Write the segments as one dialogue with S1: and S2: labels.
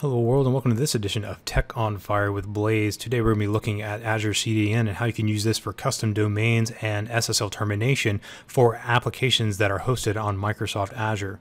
S1: Hello world and welcome to this edition of Tech on Fire with Blaize. Today we're going to be looking at Azure CDN and how you can use this for custom domains and SSL termination for applications that are hosted on Microsoft Azure.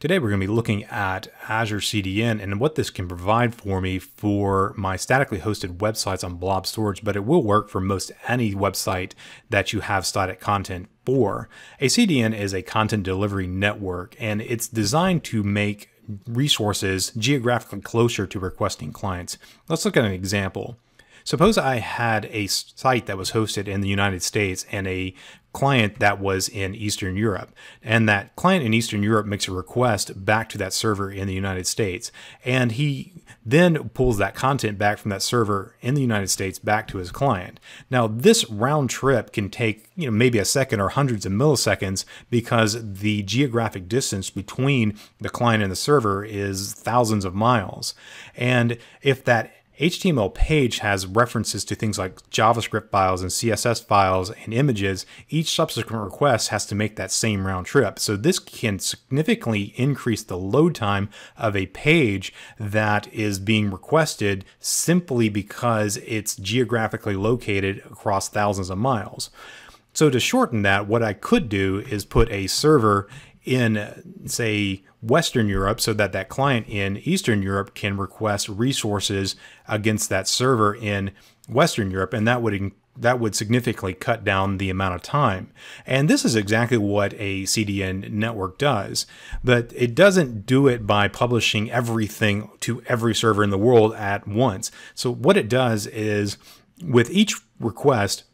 S1: Today we're going to be looking at Azure CDN and what this can provide for me for my statically hosted websites on blob storage, but it will work for most any website that you have static content for. A CDN is a content delivery network and it's designed to make resources geographically closer to requesting clients. Let's look at an example. Suppose I had a site that was hosted in the United States and a client that was in Eastern Europe. And that client in Eastern Europe makes a request back to that server in the United States. And he then pulls that content back from that server in the United States back to his client. Now, this round trip can take, you know, maybe a second or hundreds of milliseconds because the geographic distance between the client and the server is thousands of miles. And if that HTML page has references to things like JavaScript files and CSS files and images. Each subsequent request has to make that same round trip. So this can significantly increase the load time of a page that is being requested simply because it's geographically located across thousands of miles. So to shorten that, what I could do is put a server in, uh, say, Western Europe so that that client in Eastern Europe can request resources against that server in Western Europe, and that would that would significantly cut down the amount of time. And this is exactly what a CDN network does, but it doesn't do it by publishing everything to every server in the world at once. So what it does is with each request,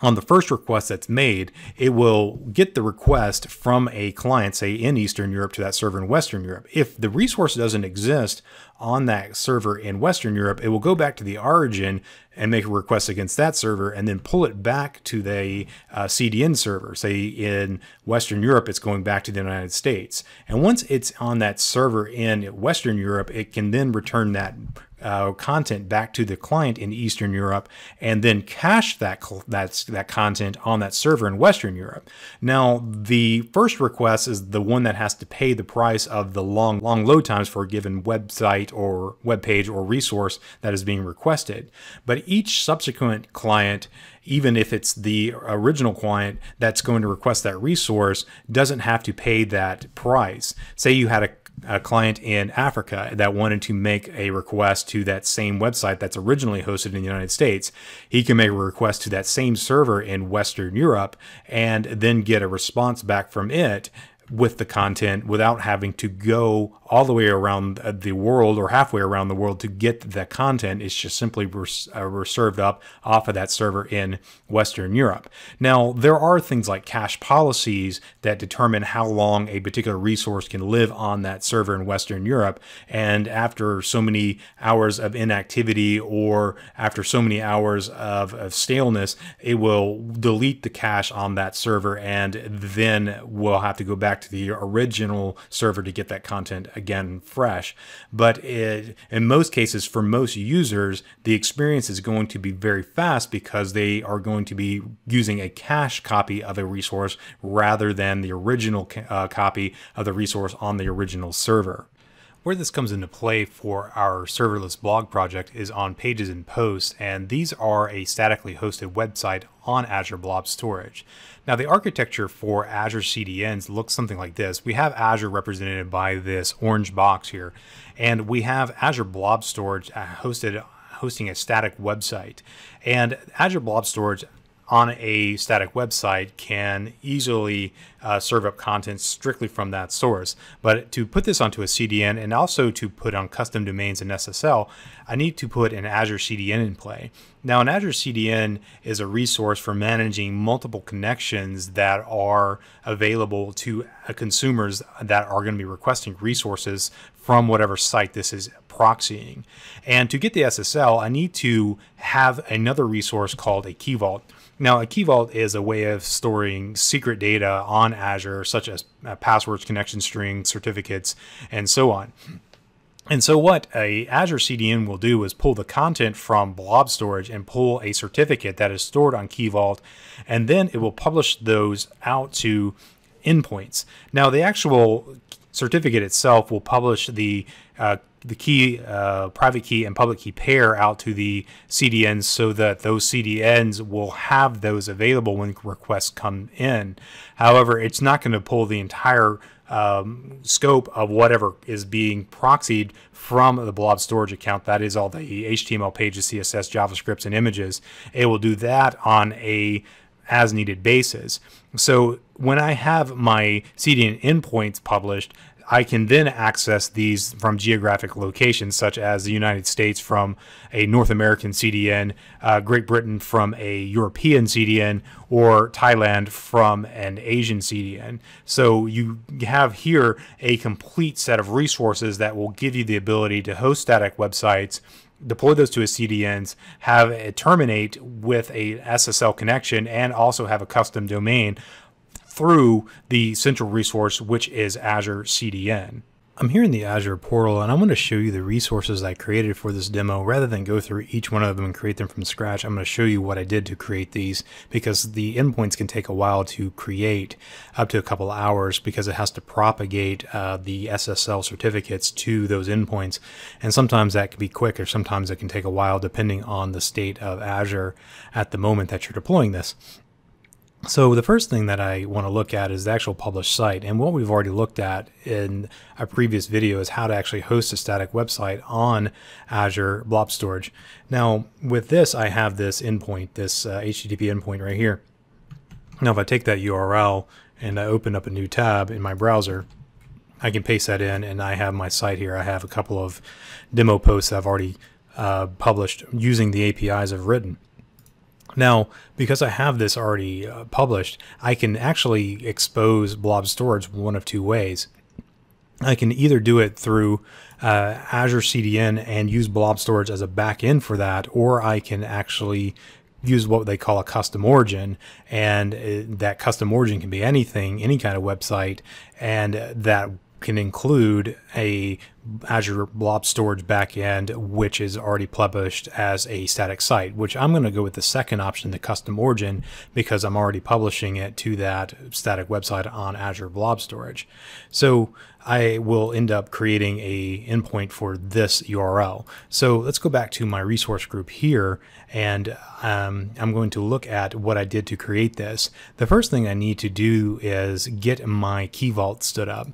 S1: on the first request that's made, it will get the request from a client, say in Eastern Europe, to that server in Western Europe. If the resource doesn't exist on that server in Western Europe, it will go back to the origin and make a request against that server and then pull it back to the uh, CDN server. Say in Western Europe, it's going back to the United States. And once it's on that server in Western Europe, it can then return that uh, content back to the client in Eastern Europe and then cache that that that content on that server in Western Europe. Now, the first request is the one that has to pay the price of the long long load times for a given website or web page or resource that is being requested. But each subsequent client even if it's the original client that's going to request that resource, doesn't have to pay that price. Say you had a a client in Africa that wanted to make a request to that same website that's originally hosted in the United States, he can make a request to that same server in Western Europe and then get a response back from it with the content without having to go all the way around the world or halfway around the world to get that content. It's just simply res- uh, served up off of that server in Western Europe. Now, there are things like cache policies that determine how long a particular resource can live on that server in Western Europe. And after so many hours of inactivity or after so many hours of, of staleness, it will delete the cache on that server and then we'll have to go back to the original server to get that content again fresh. But it, in most cases, for most users, the experience is going to be very fast because they are going to be using a cache copy of a resource rather than the original uh, copy of the resource on the original server. Where this comes into play for our serverless blog project is on Pages and Posts, and these are a statically hosted website on Azure Blob Storage. Now, the architecture for Azure CDNs looks something like this. We have Azure represented by this orange box here, and we have Azure Blob Storage uh, hosted hosting a static website. And Azure Blob Storage on a static website can easily uh, serve up content strictly from that source. But to put this onto a CDN and also to put on custom domains in SSL, I need to put an Azure CDN in play. Now, an Azure CDN is a resource for managing multiple connections that are available to uh, consumers that are going to be requesting resources from whatever site this is proxying. And to get the SSL, I need to have another resource called a Key Vault. Now, a key vault is a way of storing secret data on Azure, such as uh, passwords, connection strings, certificates, and so on. And so what a Azure CDN will do is pull the content from blob storage and pull a certificate that is stored on Key Vault, and then it will publish those out to endpoints. Now the actual certificate itself will publish the uh, the key, uh, private key and public key pair out to the CDNs so that those CDNs will have those available when requests come in. However, it's not going to pull the entire um, scope of whatever is being proxied from the blob storage account. That is all the HTML pages, CSS, JavaScripts, and images. It will do that on a as needed basis. So when I have my CDN endpoints published, I can then access these from geographic locations, such as the United States from a North American CDN, uh, Great Britain from a European CDN, or Thailand from an Asian CDN. So you have here a complete set of resources that will give you the ability to host static websites deploy those to a CDNs, have it terminate with a SSL connection, and also have a custom domain through the central resource, which is Azure CDN. I'm here in the Azure portal and I'm going to show you the resources I created for this demo. Rather than go through each one of them and create them from scratch, I'm going to show you what I did to create these because the endpoints can take a while to create, up to a couple hours because it has to propagate uh, the SSL certificates to those endpoints. And sometimes that can be quick or sometimes it can take a while depending on the state of Azure at the moment that you're deploying this. So the first thing that I want to look at is the actual published site. And what we've already looked at in a previous video is how to actually host a static website on Azure Blob Storage. Now with this, I have this endpoint, this uh, HTTP endpoint right here. Now if I take that URL and I open up a new tab in my browser, I can paste that in and I have my site here. I have a couple of demo posts I've already uh, published using the APIs I've written. Now, because I have this already uh, published, I can actually expose blob storage one of two ways. I can either do it through uh, Azure CDN and use blob storage as a backend for that, or I can actually use what they call a custom origin and uh, that custom origin can be anything any kind of website and that can include a Azure Blob Storage backend, which is already published as a static site, which I'm going to go with the second option, the custom origin, because I'm already publishing it to that static website on Azure Blob Storage. So I will end up creating a endpoint for this URL. So let's go back to my resource group here and um, I'm going to look at what I did to create this. The first thing I need to do is get my Key Vault stood up.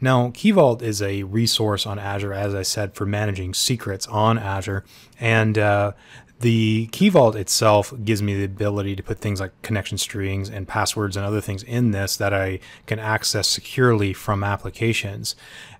S1: Now Key Vault is a resource on Azure, as I said, for managing secrets on Azure. And uh, the Key Vault itself gives me the ability to put things like connection strings and passwords and other things in this that I can access securely from applications.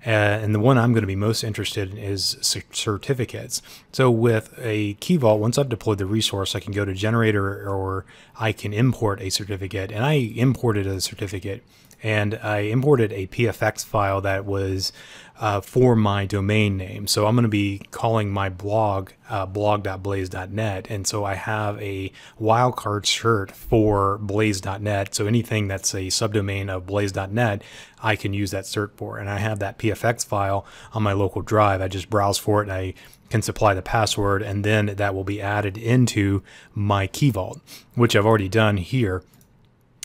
S1: Uh, and the one I'm going to be most interested in is certificates. So with a Key Vault, once I've deployed the resource, I can go to generator or I can import a certificate. And I imported a certificate and I imported a PFX file that was uh, for my domain name. So I'm going to be calling my blog uh, blog.blaize.net. And so I have a wildcard cert for blaize.net. So anything that's a subdomain of blaize.net, I can use that cert for. And I have that PFX file on my local drive. I just browse for it and I can supply the password and then that will be added into my key vault, which I've already done here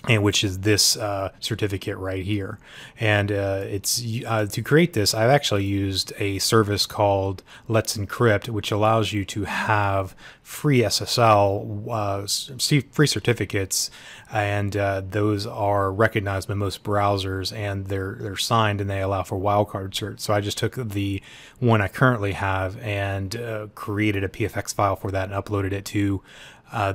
S1: and which is this uh, certificate right here. And uh, it's uh, to create this, I've actually used a service called Let's Encrypt, which allows you to have free SSL, uh, free certificates, and uh, those are recognized by most browsers, and they're they're signed, and they allow for wildcard cert. So I just took the one I currently have and uh, created a PFX file for that and uploaded it to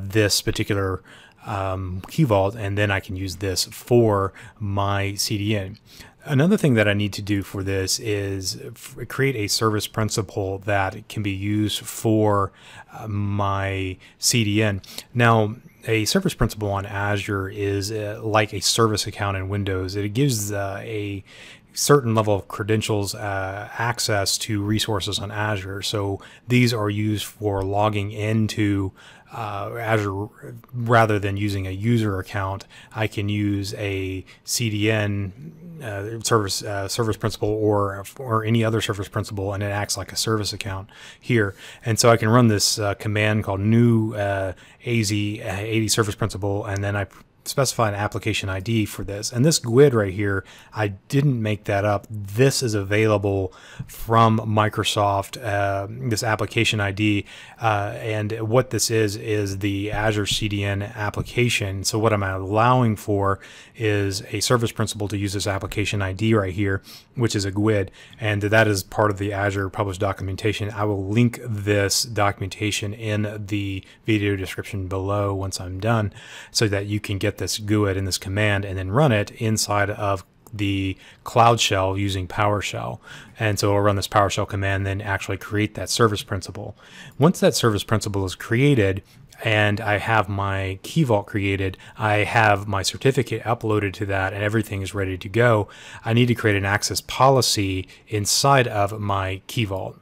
S1: this particular um, Key Vault, and then I can use this for my CDN. Another thing that I need to do for this is create a service principal that can be used for uh, my CDN. Now, a service principal on Azure is uh, like a service account in Windows. It gives uh, a certain level of credentials uh, access to resources on Azure. So these are used for logging into uh, Azure rather than using a user account. I can use a CDN uh, service uh, service principal or or any other service principal, and it acts like a service account here. And so I can run this uh, command called new uh, AZ uh, AD service principal, and then I specify an application ID for this. And this GUID right here, I didn't make that up. This is available from Microsoft, uh, this application ID. Uh, and what this is, is the Azure CDN application. So what I'm allowing for is a service principal to use this application ID right here, which is a GUID. And that is part of the Azure published documentation. I will link this documentation in the video description below once I'm done so that you can get get this GUID in this command and then run it inside of the Cloud Shell using PowerShell. And so it'll run this PowerShell command, then actually create that service principal. Once that service principal is created, and I have my key vault created, I have my certificate uploaded to that, and everything is ready to go. I need to create an access policy inside of my key vault.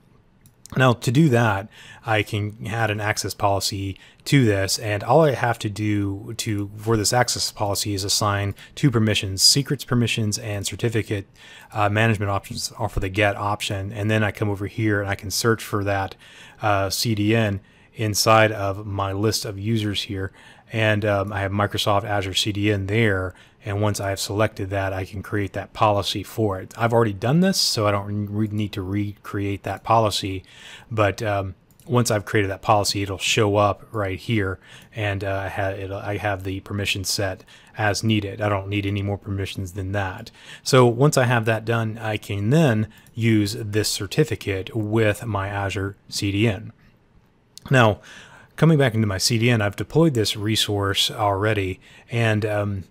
S1: Now, to do that, I can add an access policy to this, and all I have to do to for this access policy is assign two permissions: secrets permissions and certificate uh, management options for the get option. And then I come over here and I can search for that uh, CDN inside of my list of users here, and um, I have Microsoft Azure CDN there. And once I have selected that, I can create that policy for it. I've already done this, so I don't need to recreate that policy. But um, once I've created that policy, it'll show up right here, and uh, I, have, I have the permission set as needed. I don't need any more permissions than that. So once I have that done, I can then use this certificate with my Azure CDN. Now, coming back into my CDN, I've deployed this resource already, and um,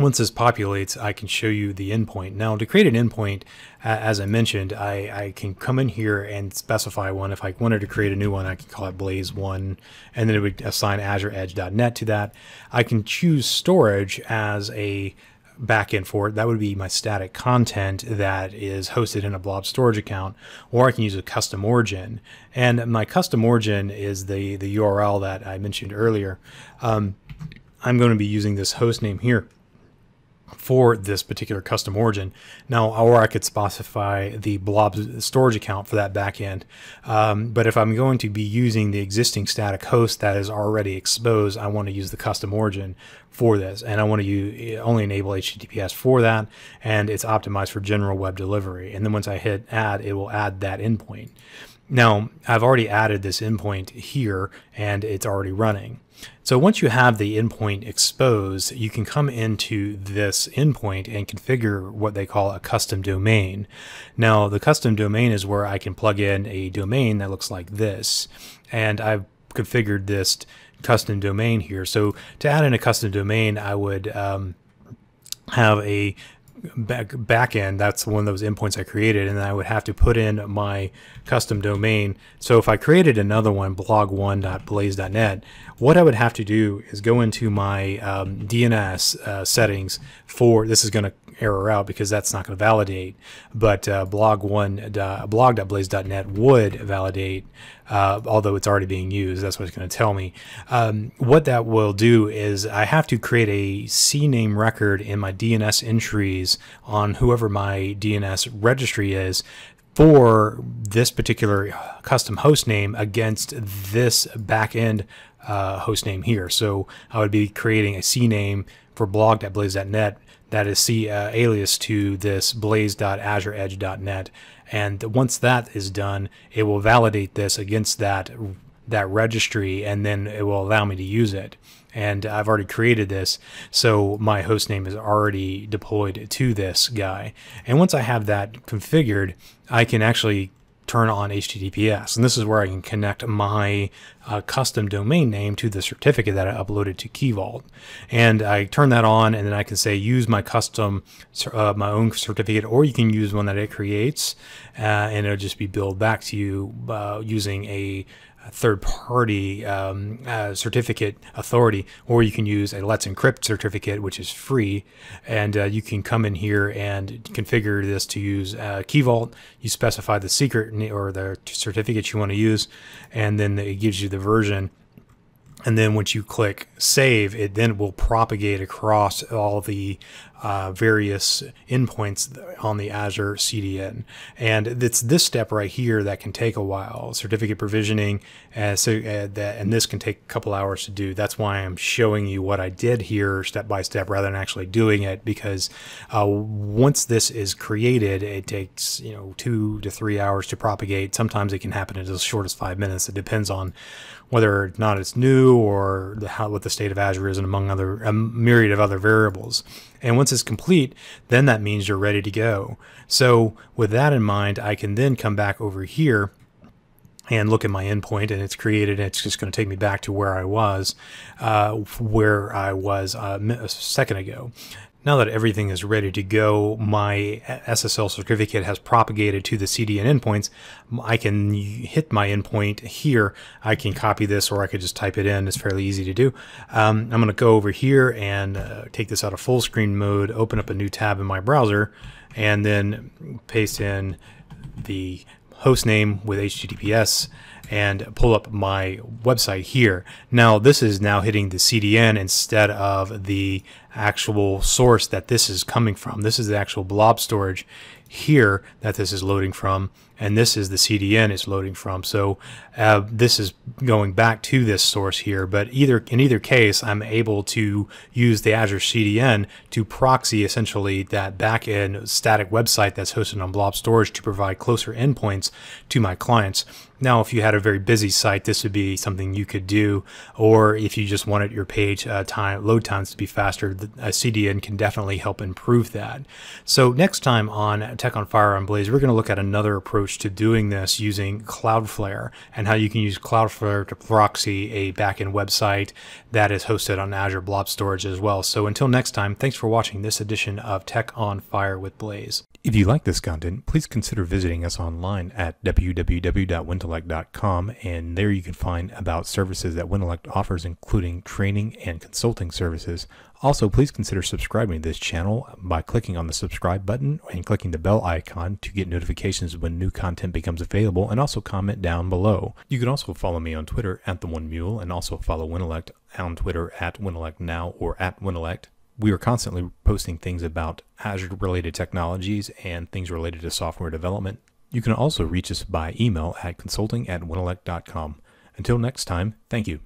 S1: once this populates, I can show you the endpoint. Now, to create an endpoint, uh, as I mentioned, I, I, can come in here and specify one. If I wanted to create a new one, I can call it Blaize1, and then it would assign Azure AzureEdge.net to that. I can choose storage as a backend for it. That would be my static content that is hosted in a blob storage account, or I can use a custom origin. And my custom origin is the, the URL that I mentioned earlier. Um, I'm going to be using this host name here for this particular custom origin. Now, or I could specify the blob storage account for that backend. Um, but if I'm going to be using the existing static host that is already exposed, I want to use the custom origin for this. And I want to use, only enable HTTPS for that. And it's optimized for general web delivery. And then once I hit add, it will add that endpoint. Now, I've already added this endpoint here and it's already running. So once you have the endpoint exposed, you can come into this endpoint and configure what they call a custom domain. Now, the custom domain is where I can plug in a domain that looks like this. And I've configured this custom domain here. So to add in a custom domain, I would um, have a back backend that's one of those endpoints I created. And I would have to put in my custom domain. So if I created another one blog1.blaize.net what I would have to do is go into my um, DNS uh, settings for this is going to error out because that's not going to validate. But uh, blog1 uh, blog.blaize.net would validate, uh, although it's already being used. That's what it's going to tell me. Um, what that will do is I have to create a CNAME record in my DNS entries on whoever my DNS registry is for this particular custom host name against this backend uh, host name here. So I would be creating a CNAME for blog.blaize.net that is C uh, alias to this blaize.azureedge.net. And once that is done, it will validate this against that that registry, and then it will allow me to use it. And I've already created this, so my host name is already deployed to this guy. And once I have that configured, I can actually turn on HTTPS. And this is where I can connect my uh, custom domain name to the certificate that I uploaded to Key Vault. And I turn that on and then I can say use my custom, uh, my own certificate, or you can use one that it creates uh, and it'll just be billed back to you uh, using a third party um, uh, certificate authority, or you can use a Let's Encrypt certificate, which is free. And uh, you can come in here and configure this to use uh, Key Vault. You specify the secret or the certificate you want to use, and then it gives you the version and then once you click save, it then will propagate across all the uh, various endpoints on the Azure CDN. And it's this step right here that can take a while. Certificate provisioning, uh, so uh, that, and this can take a couple hours to do. That's why I'm showing you what I did here step by step rather than actually doing it because uh, once this is created, it takes you know two to three hours to propagate. Sometimes it can happen in as short as five minutes. It depends on whether or not it's new or the, how, what the state of Azure is, and among other a myriad of other variables. And once it's complete, then that means you're ready to go. So with that in mind, I can then come back over here and look at my endpoint and it's created and it's just going to take me back to where I was, uh, where I was uh, a second ago. Now that everything is ready to go, my SSL certificate has propagated to the CDN endpoints. I can hit my endpoint here. I can copy this or I could just type it in. It's fairly easy to do. Um, I'm going to go over here and uh, take this out of full screen mode, open up a new tab in my browser, and then paste in the host name with HTTPS and pull up my website here. Now this is now hitting the CDN instead of the actual source that this is coming from. This is the actual blob storage here that this is loading from and this is the CDN it's loading from so uh, this is going back to this source here but either in either case I'm able to use the Azure CDN to proxy essentially that backend static website that's hosted on blob storage to provide closer endpoints to my clients now, if you had a very busy site, this would be something you could do. Or if you just wanted your page uh, time load times to be faster, a CDN can definitely help improve that. So next time on Tech on Fire on Blaize, we're going to look at another approach to doing this using Cloudflare and how you can use Cloudflare to proxy a backend website that is hosted on Azure Blob Storage as well. So until next time, thanks for watching this edition of Tech on Fire with Blaize. If you like this content, please consider visiting us online at www.wintellect.com, and there you can find about services that Wintellect offers, including training and consulting services. Also, please consider subscribing to this channel by clicking on the subscribe button and clicking the bell icon to get notifications when new content becomes available, and also comment down below. You can also follow me on Twitter at the One Mule, and also follow Wintellect on Twitter at Wintellect Now or at Wintellect we are constantly posting things about Azure related technologies and things related to software development. You can also reach us by email at consulting at. Until next time, thank you.